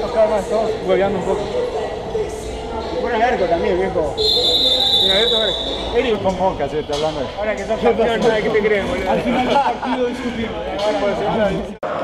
nada, estamos hueveando un poco. Fuera de también, viejo. Mira, esto, a. Eri, Con Monca, sí, te hablando. Ahora que sos campeón, qué te crees, boludo? al final del partido discutimos.